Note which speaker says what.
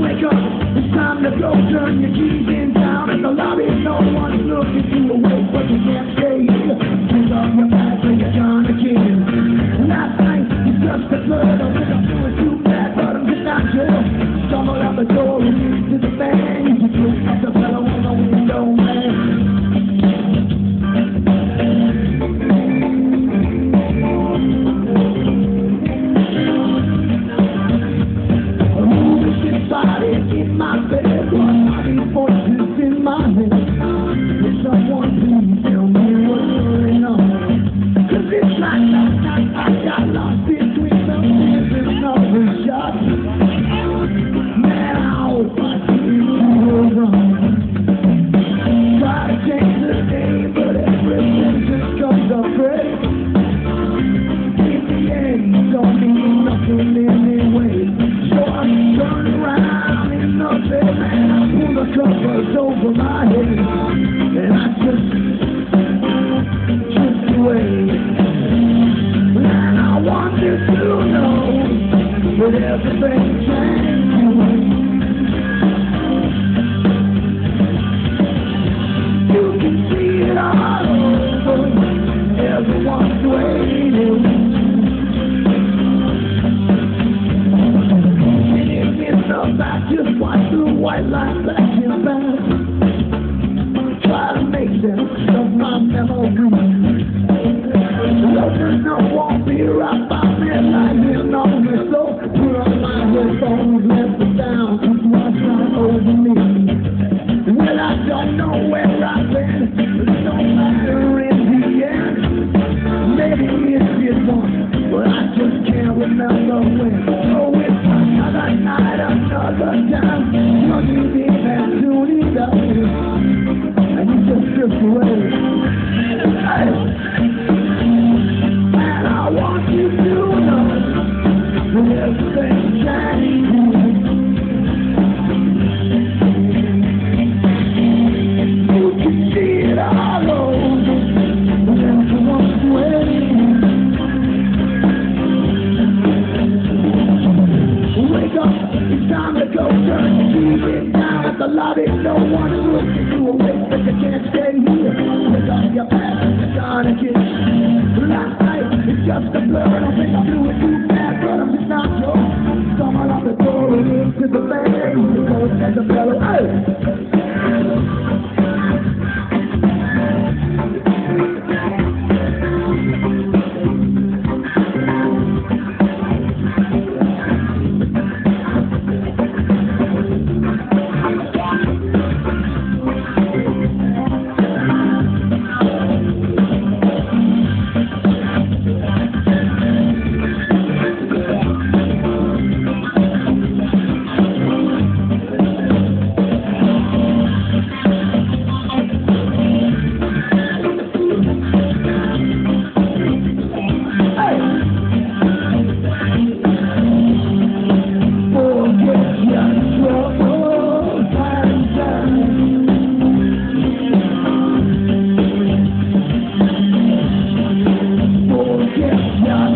Speaker 1: Wake up, it's time to go. Turn your keys in down at the lobby. Over my head. And I just drift away. And I want you to know that everything I don't know where I've been. It don't matter in the end. Maybe but I just can't remember when. Oh, it's another night, another time. You're deep and up, and you just drift away. And I want you to know. TV down at the lobby. No one's looking you awake, but you can't stay here. Pick up your and you're gone again. Last night, it's just a blur. I don't think I'm doing too bad, but I'm just not sure. Someone on the door and into the bed. You go and the fellow. Hey! Yeah, yeah.